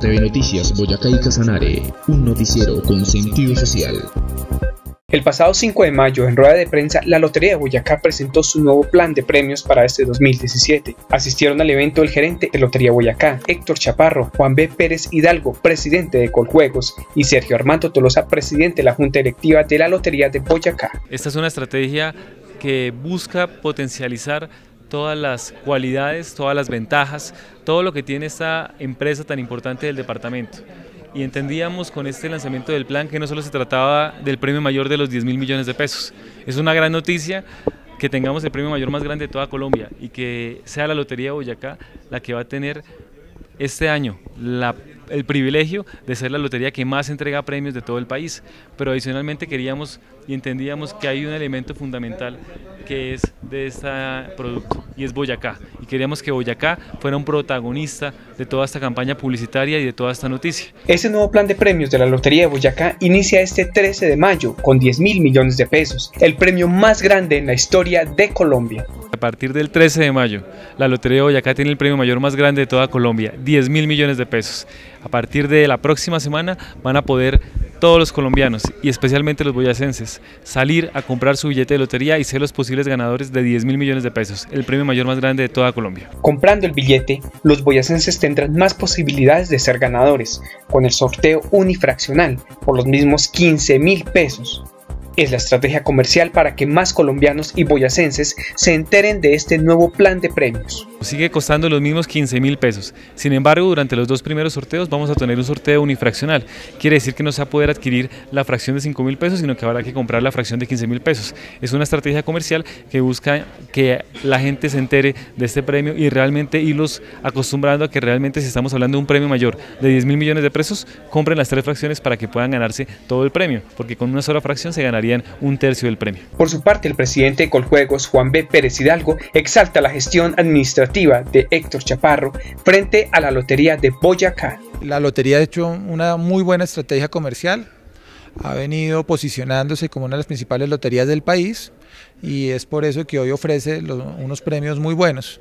TV Noticias Boyacá y Casanare, un noticiero con sentido social. El pasado 5 de mayo, en rueda de prensa, la Lotería de Boyacá presentó su nuevo plan de premios para este 2017. Asistieron al evento el gerente de Lotería Boyacá, Héctor Chaparro, Juan B. Pérez Hidalgo, presidente de Coljuegos, y Sergio Armando Tolosa, presidente de la Junta Directiva de la Lotería de Boyacá. Esta es una estrategia que busca potencializar todas las cualidades, todas las ventajas, todo lo que tiene esta empresa tan importante del departamento. Y entendíamos con este lanzamiento del plan que no solo se trataba del premio mayor de los 10 mil millones de pesos. Es una gran noticia que tengamos el premio mayor más grande de toda Colombia y que sea la Lotería Boyacá la que va a tener este año la el privilegio de ser la lotería que más entrega premios de todo el país, pero adicionalmente queríamos y entendíamos que hay un elemento fundamental que es de este producto y es Boyacá. Y queríamos que Boyacá fuera un protagonista de toda esta campaña publicitaria y de toda esta noticia. Este nuevo plan de premios de la Lotería de Boyacá inicia este 13 de mayo con 10 mil millones de pesos, el premio más grande en la historia de Colombia. A partir del 13 de mayo, la Lotería de Boyacá tiene el premio mayor más grande de toda Colombia, 10 mil millones de pesos. A partir de la próxima semana van a poder todos los colombianos y especialmente los boyacenses salir a comprar su billete de lotería y ser los posibles ganadores de 10 mil millones de pesos, el premio mayor más grande de toda Colombia. Comprando el billete, los boyacenses tendrán más posibilidades de ser ganadores con el sorteo unifraccional por los mismos 15 mil pesos es la estrategia comercial para que más colombianos y boyacenses se enteren de este nuevo plan de premios. Sigue costando los mismos 15 mil pesos. Sin embargo, durante los dos primeros sorteos vamos a tener un sorteo unifraccional. Quiere decir que no se va a poder adquirir la fracción de 5 mil pesos, sino que habrá que comprar la fracción de 15 mil pesos. Es una estrategia comercial que busca que la gente se entere de este premio y realmente irlos acostumbrando a que realmente si estamos hablando de un premio mayor de 10 mil millones de pesos, compren las tres fracciones para que puedan ganarse todo el premio, porque con una sola fracción se ganaría un tercio del premio. Por su parte, el presidente de Coljuegos, Juan B. Pérez Hidalgo, exalta la gestión administrativa de Héctor Chaparro frente a la Lotería de Boyacá. La Lotería ha hecho una muy buena estrategia comercial, ha venido posicionándose como una de las principales loterías del país y es por eso que hoy ofrece unos premios muy buenos.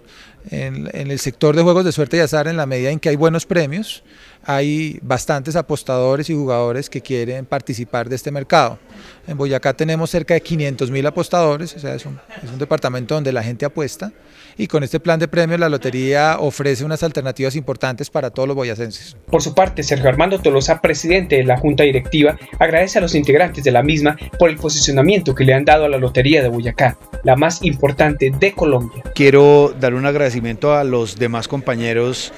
En, en, el sector de juegos de suerte y azar, en la medida en que hay buenos premios, hay bastantes apostadores y jugadores que quieren participar de este mercado. En Boyacá tenemos cerca de 500 mil apostadores, o sea, es un, es un, departamento donde la gente apuesta y con este plan de premios la lotería ofrece unas alternativas importantes para todos los boyacenses. Por su parte, Sergio Armando Tolosa, presidente de la Junta Directiva, agradece a los integrantes de la misma por el posicionamiento que le han dado a la Lotería de Boyacá, la más importante de Colombia. Quiero dar un agradecimiento a los demás compañeros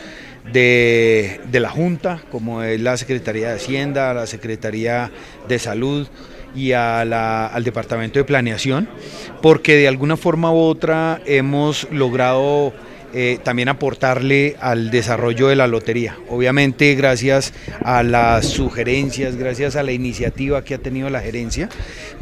de, de, la Junta, como es la Secretaría de Hacienda, la Secretaría de Salud y al Departamento de Planeación, porque de alguna forma u otra hemos logrado eh, también aportarle al desarrollo de la lotería. Obviamente gracias a las sugerencias, gracias a la iniciativa que ha tenido la gerencia,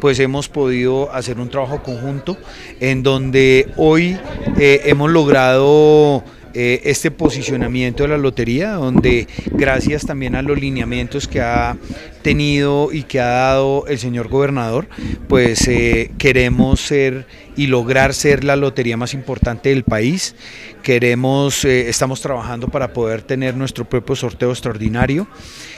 pues hemos podido hacer un trabajo conjunto en donde hoy eh, hemos logrado eh, este posicionamiento de la lotería, donde gracias también a los lineamientos que ha tenido y que ha dado el señor gobernador, pues queremos ser y lograr ser la lotería más importante del país. Queremos, eh, estamos trabajando para poder tener nuestro propio sorteo extraordinario.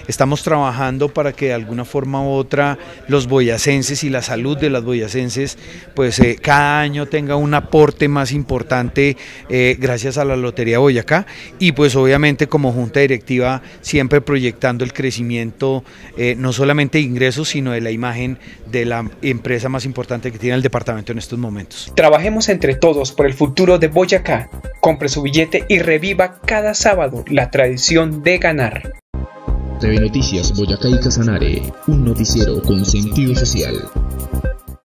Estamos trabajando para que de alguna forma u otra los boyacenses y la salud de las boyacenses, pues eh, cada año tenga un aporte más importante gracias a la Lotería Boyacá y pues obviamente como junta directiva siempre proyectando el crecimiento no solamente de ingresos, sino de la imagen de la empresa más importante que tiene el departamento en estos momentos. Trabajemos entre todos por el futuro de Boyacá. Compre su billete y reviva cada sábado la tradición de ganar. TV Noticias Boyacá y Casanare, un noticiero con sentido social.